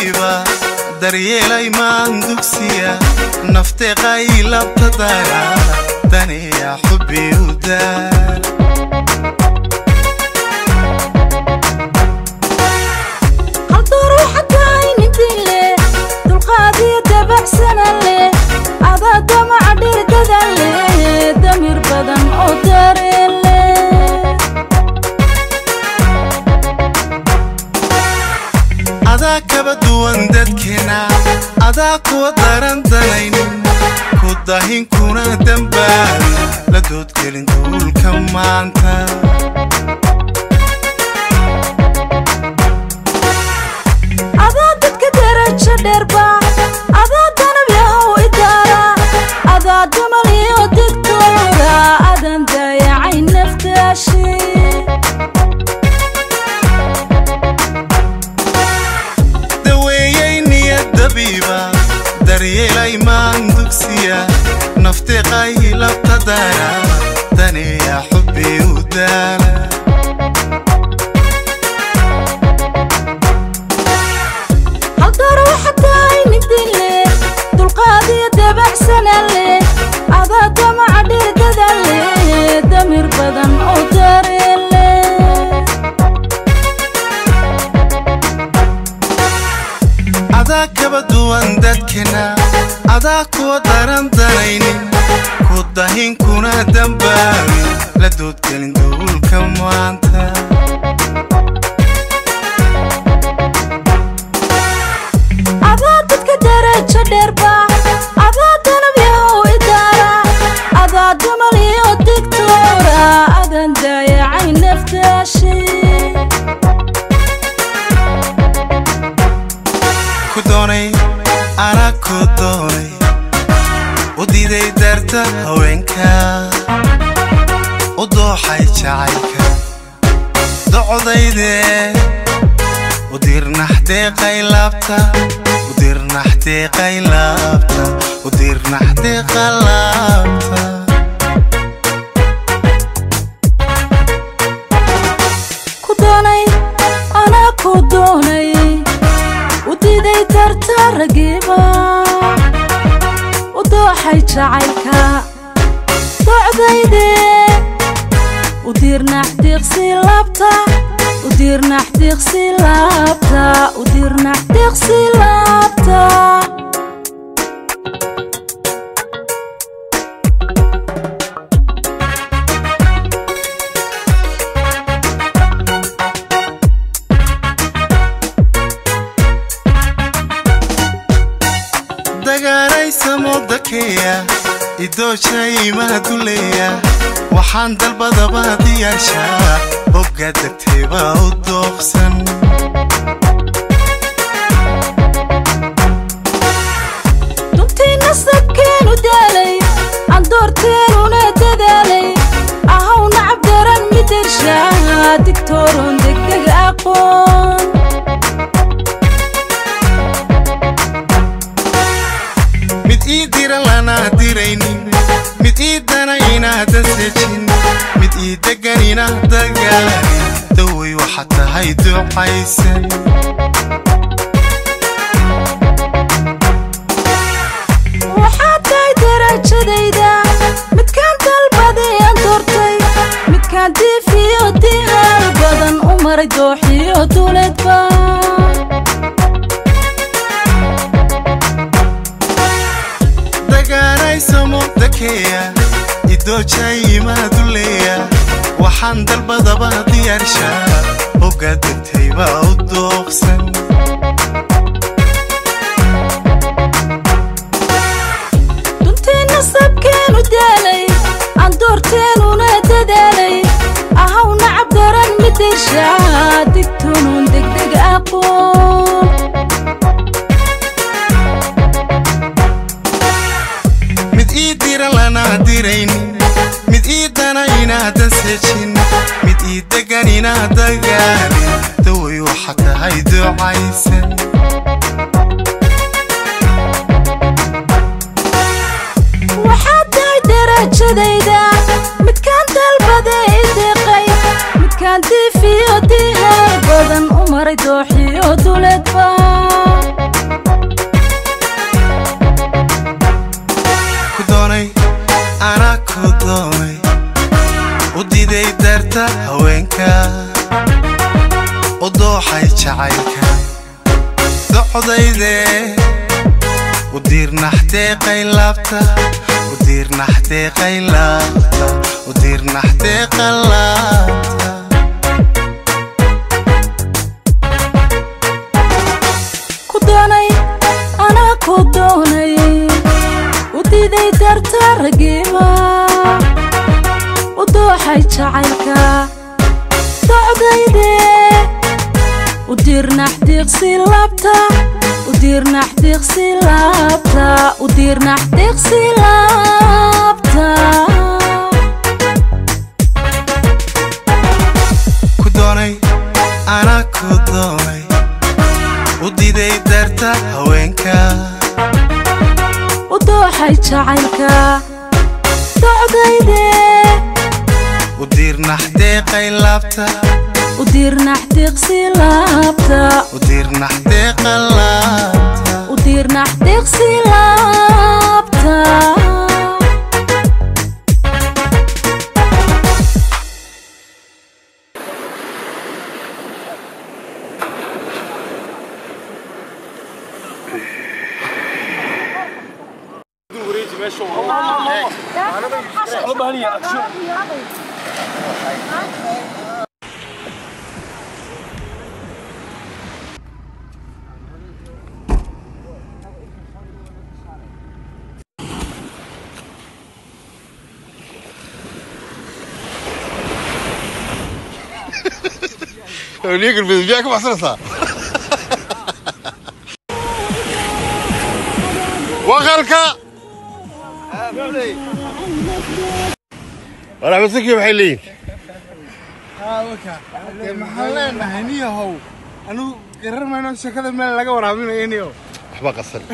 dugsiba daryeelay maan dugsiya nafteeqay labta dagaala daniya xubbi u daal Ada damac dhirdadan leh damir badan oo dareen adaa kuwa daran danaynin ku dahinkuna dambaabin la doodgelin duulka maanta. Adaa dadka darajo dheerba adaa danab yahow idaara adaa damal nafteeqay labtadaya daniya xubbi u daala adaa kaba duwan dadkeena adaa kuwa daran dahinkuna dambaabin la doodgelin duulka maanta. Adaa dadka darajo dheerba adaa danab yahow idaara adaa damal iyo digtoora adan daayacay naftaashi ku doonay anaa ku doonay u diiday daarta haweenka u dooxay jacaylka docodayde u dirnaxdeeqay laabta u dirnaxdeeqay laabta u dirnaxdeeqa laabta ku doonay anaa ku doonay u diiday darta ragiiba وحي جعلك بعبيدي وديرنا ودير غسي غسيل وديرنا لابتا وديرنا حتي غسي لابتا, وديرنا حتي غسي لابتا waddankeeya idoojay mahaduleeya waxaan dalbadaba diyaashaa bogga degtayba u dooqsan حيدو حيسن waxaatay darajadayda midkaan dalbaday aan doortay midkaan diif iyo dihaal badan u maray doox iyo duuleedba dagaanaysamo dakeya idooja yimaadu leeya waxaan dalbadaba diyaarshaa hogga degtaybaa u dooqsan وحدي دقنينا دقاني وحتى هيدو عايسن وحتى درجديدا متكان دلبديدا قيب متكان دي فيو دي هاي بدن أمري دوحي ودولد بان duleedba darta haweenka u dooxay jacaylka docdayde u diirnaxdee qaylaabta u diirnaxdee qaylaabta u diirnaxdee qallaabta ku doonay anaa ku doonay u diiday darta ragiima dooxay jacaylka docdayde u diirnax diiqsi laabta laabta ku doonay u diiday darta haweenka. U dooxay jacaylka diirnaxdee qaylaabta u diirnax diiqsi laabta. U وليك البيض بياك بحصرصها وغلقة ولا بسكي محلين maxaan leenahay niyahow anugu garar mayno sheekada meel laga waraabinayo niyahow waxba qasan